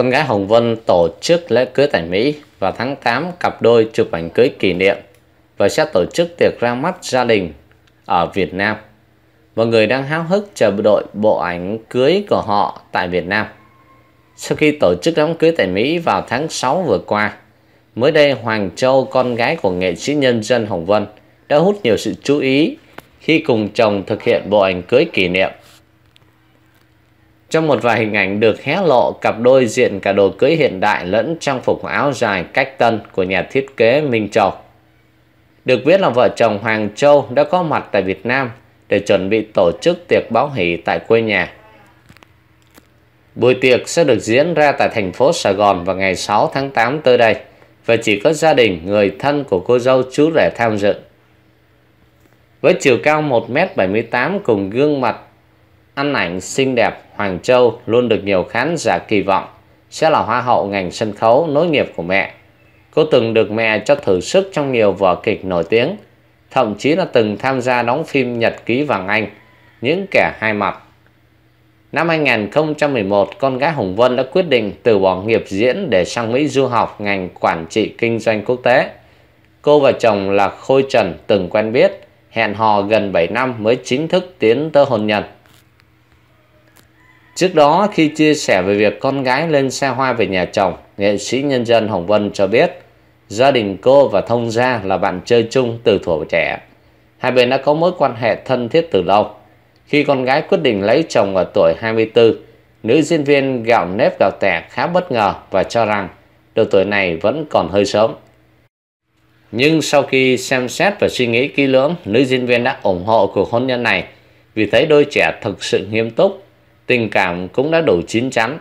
con gái Hồng Vân tổ chức lễ cưới tại Mỹ vào tháng 8 cặp đôi chụp ảnh cưới kỷ niệm và sẽ tổ chức tiệc ra mắt gia đình ở Việt Nam. Mọi người đang háo hức chờ đội bộ ảnh cưới của họ tại Việt Nam. Sau khi tổ chức đám cưới tại Mỹ vào tháng 6 vừa qua, mới đây Hoàng Châu, con gái của nghệ sĩ nhân dân Hồng Vân, đã hút nhiều sự chú ý khi cùng chồng thực hiện bộ ảnh cưới kỷ niệm. Trong một vài hình ảnh được hé lộ, cặp đôi diện cả đồ cưới hiện đại lẫn trang phục áo dài cách tân của nhà thiết kế Minh Châu. Được biết là vợ chồng Hoàng Châu đã có mặt tại Việt Nam để chuẩn bị tổ chức tiệc báo hỷ tại quê nhà. Buổi tiệc sẽ được diễn ra tại thành phố Sài Gòn vào ngày 6 tháng 8 tới đây và chỉ có gia đình, người thân của cô dâu chú rể tham dự. Với chiều cao 1m78 cùng gương mặt ăn ảnh xinh đẹp, Hoàng Châu luôn được nhiều khán giả kỳ vọng sẽ là hoa hậu ngành sân khấu nối nghiệp của mẹ. Cô từng được mẹ cho thử sức trong nhiều vở kịch nổi tiếng, thậm chí là từng tham gia đóng phim Nhật ký vàng Anh, những kẻ hai mặt. Năm 2011, con gái Hồng Vân đã quyết định từ bỏ nghiệp diễn để sang Mỹ du học ngành quản trị kinh doanh quốc tế. Cô và chồng là Khôi Trần từng quen biết, hẹn hò gần 7 năm mới chính thức tiến tới hôn nhân. Trước đó khi chia sẻ về việc con gái lên xe hoa về nhà chồng, nghệ sĩ nhân dân Hồng Vân cho biết gia đình cô và Thông Gia là bạn chơi chung từ thuở trẻ. Hai bên đã có mối quan hệ thân thiết từ lâu. Khi con gái quyết định lấy chồng ở tuổi 24, nữ diễn viên gạo nếp gạo tẻ khá bất ngờ và cho rằng độ tuổi này vẫn còn hơi sớm. Nhưng sau khi xem xét và suy nghĩ kỹ lưỡng, nữ diễn viên đã ủng hộ cuộc hôn nhân này vì thấy đôi trẻ thực sự nghiêm túc, tình cảm cũng đã đủ chín chắn.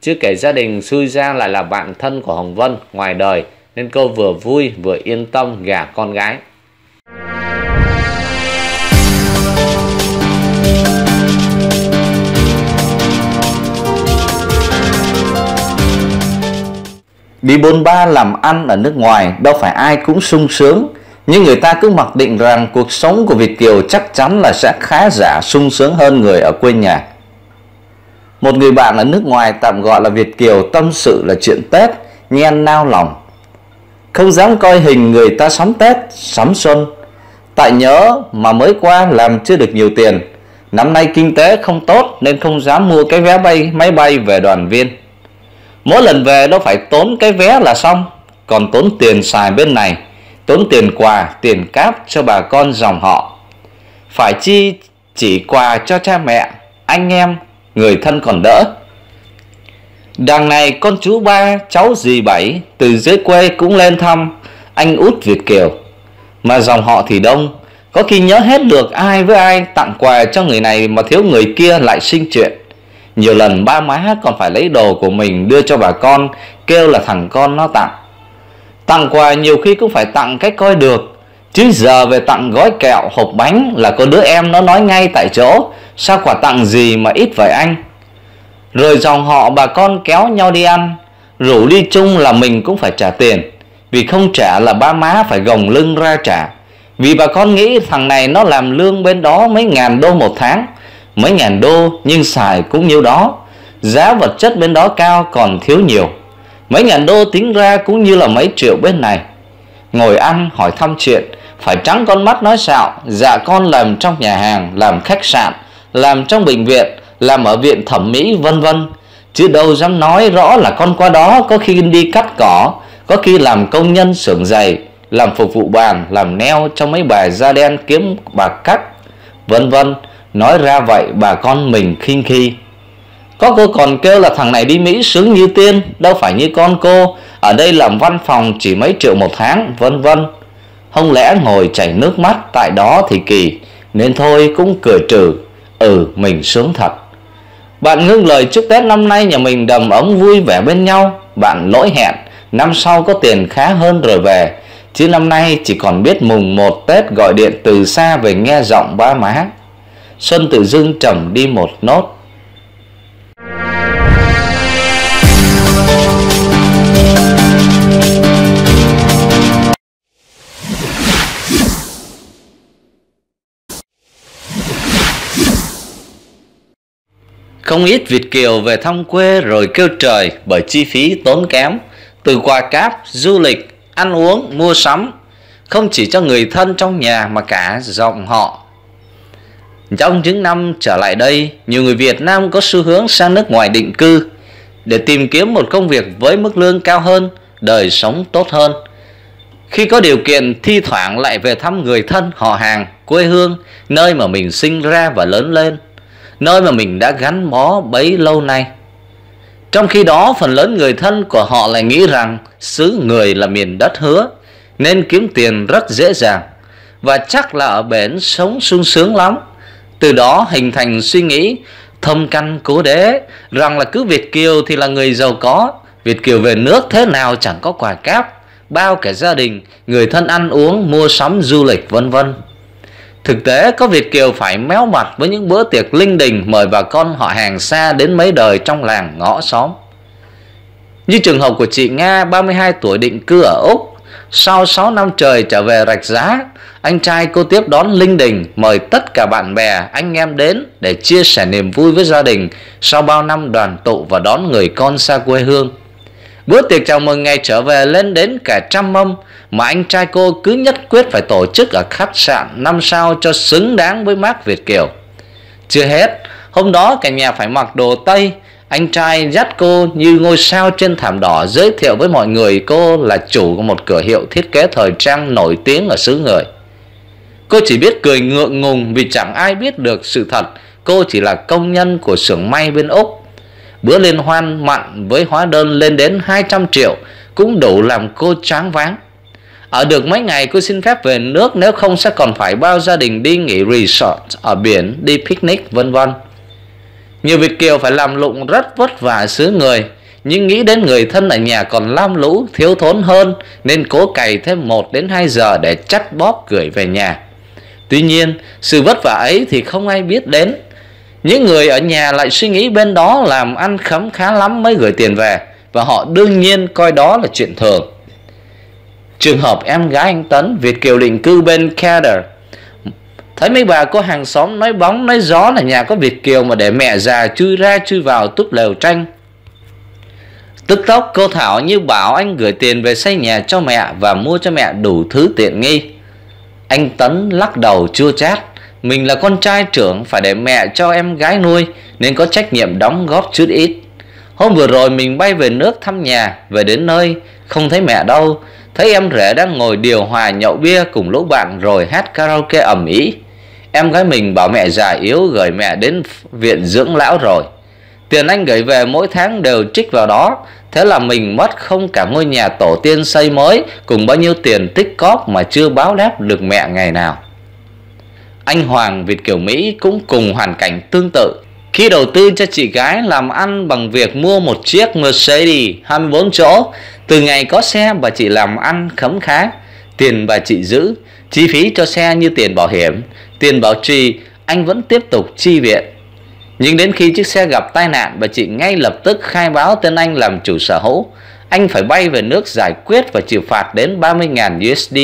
Chứ kể gia đình xui ra lại là bạn thân của Hồng Vân ngoài đời, nên cô vừa vui vừa yên tâm gả con gái. Đi bôn ba làm ăn ở nước ngoài, đâu phải ai cũng sung sướng Nhưng người ta cứ mặc định rằng cuộc sống của Việt Kiều chắc chắn là sẽ khá giả sung sướng hơn người ở quê nhà một người bạn ở nước ngoài tạm gọi là Việt Kiều tâm sự là chuyện Tết Nghe nao lòng. Không dám coi hình người ta sắm Tết, sắm xuân. Tại nhớ mà mới qua làm chưa được nhiều tiền. Năm nay kinh tế không tốt nên không dám mua cái vé bay máy bay về đoàn viên. Mỗi lần về đâu phải tốn cái vé là xong Còn tốn tiền xài bên này Tốn tiền quà, tiền cáp cho bà con dòng họ. Phải chi chỉ quà cho cha mẹ, anh em, người thân còn đỡ. Đằng này con chú ba, cháu dì bảy Từ dưới quê cũng lên thăm Anh út Việt Kiều. Mà dòng họ thì đông Có khi nhớ hết được ai với ai Tặng quà cho người này mà thiếu người kia lại sinh chuyện. Nhiều lần ba má còn phải lấy đồ của mình đưa cho bà con Kêu là thằng con nó tặng. Tặng quà nhiều khi cũng phải tặng cách coi được Chứ giờ về tặng gói kẹo hộp bánh Là có đứa em nó nói ngay tại chỗ Sao quà tặng gì mà ít vậy anh? Rồi dòng họ bà con kéo nhau đi ăn. Rủ đi chung là mình cũng phải trả tiền. Vì không trả là ba má phải gồng lưng ra trả. Vì bà con nghĩ thằng này nó làm lương bên đó mấy ngàn đô một tháng. Mấy ngàn đô nhưng xài cũng nhiêu đó. Giá vật chất bên đó cao còn thiếu nhiều. Mấy ngàn đô tính ra cũng như là mấy triệu bên này. Ngồi ăn, hỏi thăm chuyện. Phải trắng con mắt nói xạo. Dạ con làm trong nhà hàng, làm khách sạn làm trong bệnh viện, làm ở viện thẩm mỹ, vân vân. Chứ đâu dám nói rõ là con qua đó có khi đi cắt cỏ, có khi làm công nhân xưởng giày, làm phục vụ bàn, làm neo trong mấy bài da đen kiếm bạc cắt. Vân vân, Nói ra vậy bà con mình khinh khi. Có cô còn kêu là thằng này đi Mỹ sướng như tiên, Đâu phải như con cô. Ở đây làm văn phòng chỉ mấy triệu một tháng, Vân vân. Không lẽ ngồi chảy nước mắt tại đó thì kỳ, Nên thôi cũng cười trừ. Ừ mình sướng thật. Bạn ngưng lời chúc Tết năm nay nhà mình đầm ấm vui vẻ bên nhau. Bạn lỗi hẹn, Năm sau có tiền khá hơn rồi về. Chứ năm nay chỉ còn biết mùng một Tết gọi điện từ xa về nghe giọng ba má. Xuân tự dưng trầm đi một nốt. Không ít Việt Kiều về thăm quê rồi kêu trời bởi chi phí tốn kém, từ quà cáp, du lịch, ăn uống, mua sắm, không chỉ cho người thân trong nhà mà cả dòng họ. Trong những năm trở lại đây, nhiều người Việt Nam có xu hướng sang nước ngoài định cư để tìm kiếm một công việc với mức lương cao hơn, đời sống tốt hơn. Khi có điều kiện thi thoảng lại về thăm người thân, họ hàng, quê hương, nơi mà mình sinh ra và lớn lên nơi mà mình đã gắn bó bấy lâu nay. Trong khi đó phần lớn người thân của họ lại nghĩ rằng xứ người là miền đất hứa nên kiếm tiền rất dễ dàng và chắc là ở bển sống sung sướng lắm. Từ đó hình thành suy nghĩ thâm căn cố đế rằng là cứ Việt Kiều thì là người giàu có, Việt Kiều về nước thế nào chẳng có quà cáp, bao cả gia đình, người thân ăn uống, mua sắm, du lịch vân vân. Thực tế có Việt Kiều phải méo mặt với những bữa tiệc linh đình mời bà con họ hàng xa đến mấy đời trong làng ngõ xóm. Như trường hợp của chị Nga 32 tuổi định cư ở Úc, sau 6 năm trời trở về rạch giá, anh trai cô tiếp đón linh đình mời tất cả bạn bè, anh em đến để chia sẻ niềm vui với gia đình sau bao năm đoàn tụ và đón người con xa quê hương. Bữa tiệc chào mừng ngày trở về lên đến cả trăm mâm mà anh trai cô cứ nhất quyết phải tổ chức ở khách sạn năm sao cho xứng đáng với mác Việt Kiều. Chưa hết, hôm đó cả nhà phải mặc đồ Tây, anh trai dắt cô như ngôi sao trên thảm đỏ giới thiệu với mọi người cô là chủ của một cửa hiệu thiết kế thời trang nổi tiếng ở xứ người. Cô chỉ biết cười ngượng ngùng vì chẳng ai biết được sự thật cô chỉ là công nhân của xưởng may bên Úc. Bữa liên hoan mặn với hóa đơn lên đến 200 triệu cũng đủ làm cô choáng váng. Ở được mấy ngày cô xin phép về nước nếu không sẽ còn phải bao gia đình đi nghỉ resort ở biển, đi picnic vân vân. Nhiều Việt Kiều phải làm lụng rất vất vả xứ người nhưng nghĩ đến người thân ở nhà còn lam lũ thiếu thốn hơn nên cố cày thêm 1 đến 2 giờ để chắt bóp gửi về nhà. Tuy nhiên, sự vất vả ấy thì không ai biết đến. Những người ở nhà lại suy nghĩ bên đó làm ăn khấm khá lắm mới gửi tiền về, và họ đương nhiên coi đó là chuyện thường. Trường hợp em gái anh Tấn, Việt Kiều định cư bên Canada Thấy mấy bà có hàng xóm nói bóng, nói gió là nhà có Việt Kiều mà để mẹ già chui ra chui vào túp lều tranh. Tức tốc, cô Thảo như bảo anh gửi tiền về xây nhà cho mẹ và mua cho mẹ đủ thứ tiện nghi. Anh Tấn lắc đầu chua chát. Mình là con trai trưởng, phải để mẹ cho em gái nuôi, Nên có trách nhiệm đóng góp chút ít Hôm vừa rồi mình bay về nước thăm nhà, Về đến nơi, không thấy mẹ đâu Thấy em rể đang ngồi điều hòa nhậu bia cùng lũ bạn rồi hát karaoke ầm ĩ. Em gái mình bảo mẹ già yếu gửi mẹ đến viện dưỡng lão rồi. Tiền anh gửi về mỗi tháng đều trích vào đó. Thế là mình mất không cả ngôi nhà tổ tiên xây mới cùng bao nhiêu tiền tích cóp mà chưa báo đáp được mẹ ngày nào. Anh Hoàng Việt Kiều Mỹ cũng cùng hoàn cảnh tương tự. Khi đầu tư cho chị gái làm ăn bằng việc mua một chiếc Mercedes 24 chỗ, từ ngày có xe bà chị làm ăn khấm khá. Tiền bà chị giữ, Chi phí cho xe như tiền bảo hiểm. Tiền bảo trì, anh vẫn tiếp tục chi viện. Nhưng đến khi chiếc xe gặp tai nạn, Bà chị ngay lập tức khai báo tên anh làm chủ sở hữu. Anh phải bay về nước giải quyết và chịu phạt đến 30.000 USD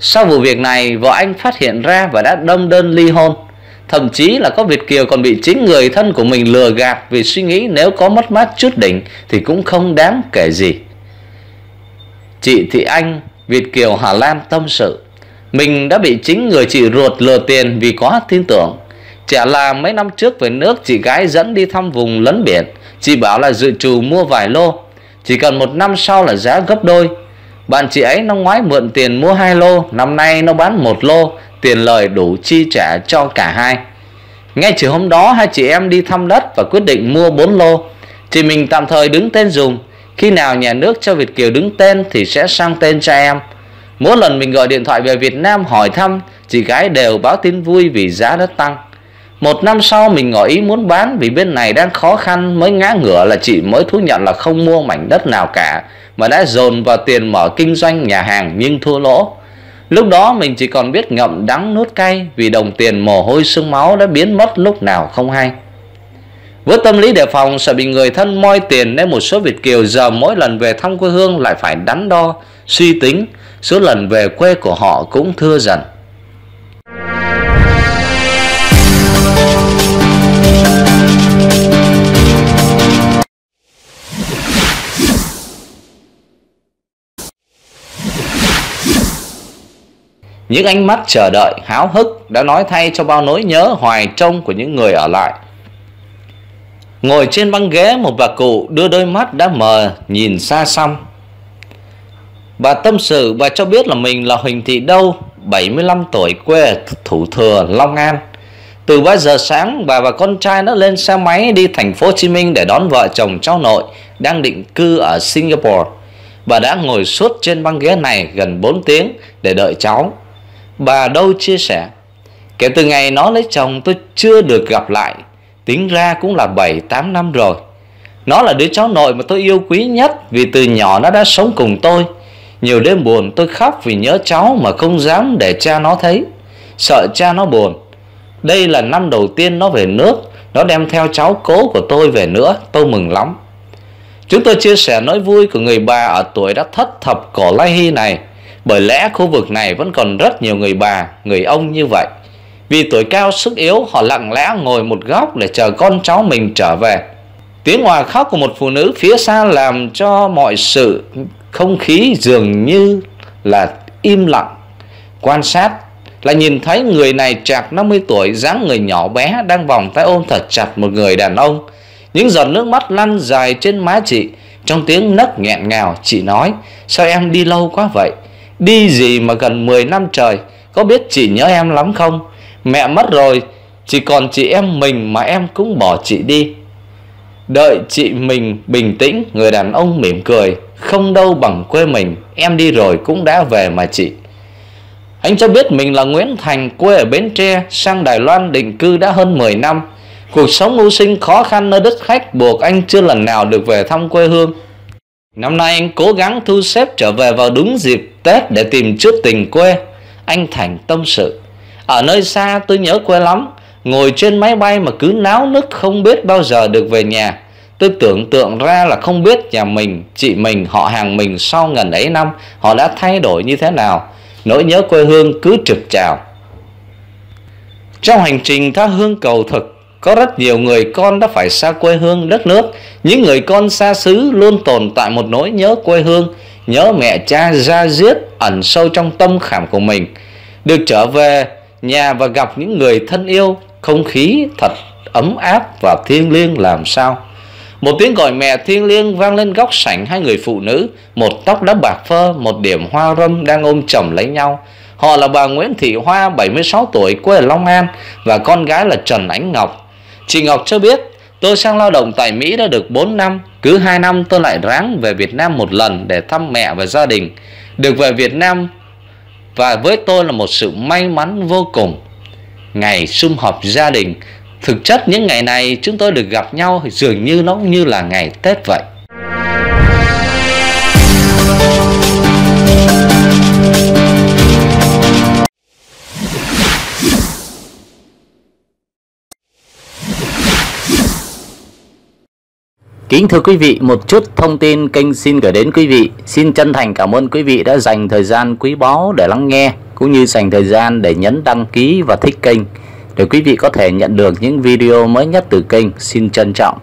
sau vụ việc này vợ anh phát hiện ra và đã đâm đơn ly hôn. Thậm chí là có Việt Kiều còn bị chính người thân của mình lừa gạt Vì suy nghĩ nếu có mất mát chút đỉnh Thì cũng không đáng kể gì. Chị Thị Anh, Việt Kiều Hà Lan tâm sự Mình đã bị chính người chị ruột lừa tiền vì quá tin tưởng. Chả là mấy năm trước về nước chị gái dẫn đi thăm vùng lấn biển. Chị bảo là dự trù mua vài lô. Chỉ cần một năm sau là giá gấp đôi. Bạn chị ấy năm ngoái mượn tiền mua hai lô Năm nay nó bán một lô Tiền lời đủ chi trả cho cả hai Ngay chiều hôm đó hai chị em đi thăm đất Và quyết định mua bốn lô Chị mình tạm thời đứng tên dùng khi nào nhà nước cho Việt Kiều đứng tên thì sẽ sang tên cho em. Mỗi lần mình gọi điện thoại về Việt Nam hỏi thăm, chị gái đều báo tin vui vì giá đất tăng. Một năm sau mình ngỏ ý muốn bán vì bên này đang khó khăn mới ngã ngửa là chị mới thú nhận là không mua mảnh đất nào cả mà đã dồn vào tiền mở kinh doanh nhà hàng nhưng thua lỗ. Lúc đó mình chỉ còn biết ngậm đắng nuốt cay vì đồng tiền mồ hôi sương máu đã biến mất lúc nào không hay. Với tâm lý đề phòng sợ bị người thân moi tiền nên một số Việt Kiều giờ mỗi lần về thăm quê hương lại phải đắn đo, suy tính, số lần về quê của họ cũng thưa dần. Những ánh mắt chờ đợi, háo hức đã nói thay cho bao nỗi nhớ hoài trông của những người ở lại. Ngồi trên băng ghế một bà cụ đưa đôi mắt đã mờ nhìn xa xăm. Bà tâm sự bà cho biết là mình là Huỳnh Thị Đâu, 75 tuổi quê Thủ Thừa, Long An. Từ 3 giờ sáng bà và con trai nó lên xe máy đi thành phố Hồ Chí Minh để đón vợ chồng cháu nội đang định cư ở Singapore. Bà đã ngồi suốt trên băng ghế này gần 4 tiếng để đợi cháu. Bà đâu chia sẻ? Kể từ ngày nó lấy chồng, tôi chưa được gặp lại. Tính ra cũng là 7-8 năm rồi. Nó là đứa cháu nội mà tôi yêu quý nhất Vì từ nhỏ nó đã sống cùng tôi. Nhiều đêm buồn tôi khóc vì nhớ cháu Mà không dám để cha nó thấy. Sợ cha nó buồn. Đây là năm đầu tiên nó về nước. Nó đem theo cháu cố của tôi về nữa. Tôi mừng lắm. Chúng tôi chia sẻ nỗi vui của người bà ở tuổi đã thất thập cổ lai hy này bởi lẽ khu vực này vẫn còn rất nhiều người bà, người ông như vậy. Vì tuổi cao sức yếu họ lặng lẽ ngồi một góc để chờ con cháu mình trở về. Tiếng hòa khóc của một phụ nữ phía xa làm cho mọi sự không khí dường như là im lặng. Quan sát là nhìn thấy người này chạc 50 tuổi dáng người nhỏ bé đang vòng tay ôm thật chặt một người đàn ông. Những giọt nước mắt lăn dài trên má chị. Trong tiếng nấc nghẹn ngào chị nói Sao em đi lâu quá vậy Đi gì mà gần 10 năm trời? Có biết chị nhớ em lắm không? Mẹ mất rồi, Chỉ còn chị em mình mà em cũng bỏ chị đi. Đợi chị mình bình tĩnh, Người đàn ông mỉm cười, Không đâu bằng quê mình. Em đi rồi cũng đã về mà chị. Anh cho biết mình là Nguyễn Thành, Quê ở Bến Tre, Sang Đài Loan định cư đã hơn 10 năm. Cuộc sống mưu sinh khó khăn nơi đất khách Buộc anh chưa lần nào được về thăm quê hương. Năm nay anh cố gắng thu xếp trở về vào đúng dịp Tết để tìm chút tình quê Anh Thành tâm sự. Ở nơi xa tôi nhớ quê lắm Ngồi trên máy bay mà cứ náo nức không biết bao giờ được về nhà. Tôi tưởng tượng ra là không biết nhà mình, chị mình, họ hàng mình sau ngần ấy năm Họ đã thay đổi như thế nào. Nỗi nhớ quê hương cứ trực trào. Trong hành trình tha hương cầu thực có rất nhiều người con đã phải xa quê hương đất nước. Những người con xa xứ luôn tồn tại một nỗi nhớ quê hương Nhớ mẹ cha ra giết ẩn sâu trong tâm khảm của mình. Được trở về nhà và gặp những người thân yêu Không khí thật ấm áp và thiêng liêng làm sao? Một tiếng gọi mẹ thiêng liêng vang lên góc sảnh hai người phụ nữ. Một tóc đã bạc phơ, một điểm hoa râm đang ôm chầm lấy nhau. Họ là bà Nguyễn Thị Hoa 76 tuổi quê ở Long An Và con gái là Trần Ánh Ngọc. Chị Ngọc cho biết, tôi sang lao động tại Mỹ đã được 4 năm, Cứ 2 năm tôi lại ráng về Việt Nam một lần để thăm mẹ và gia đình. Được về Việt Nam và với tôi là một sự may mắn vô cùng. Ngày sum họp gia đình, Thực chất những ngày này chúng tôi được gặp nhau dường như nó như là ngày Tết vậy. Kính thưa quý vị, một chút thông tin kênh xin gửi đến quý vị. Xin chân thành cảm ơn quý vị đã dành thời gian quý báu để lắng nghe, cũng như dành thời gian để nhấn đăng ký và thích kênh, để quý vị có thể nhận được những video mới nhất từ kênh. Xin trân trọng.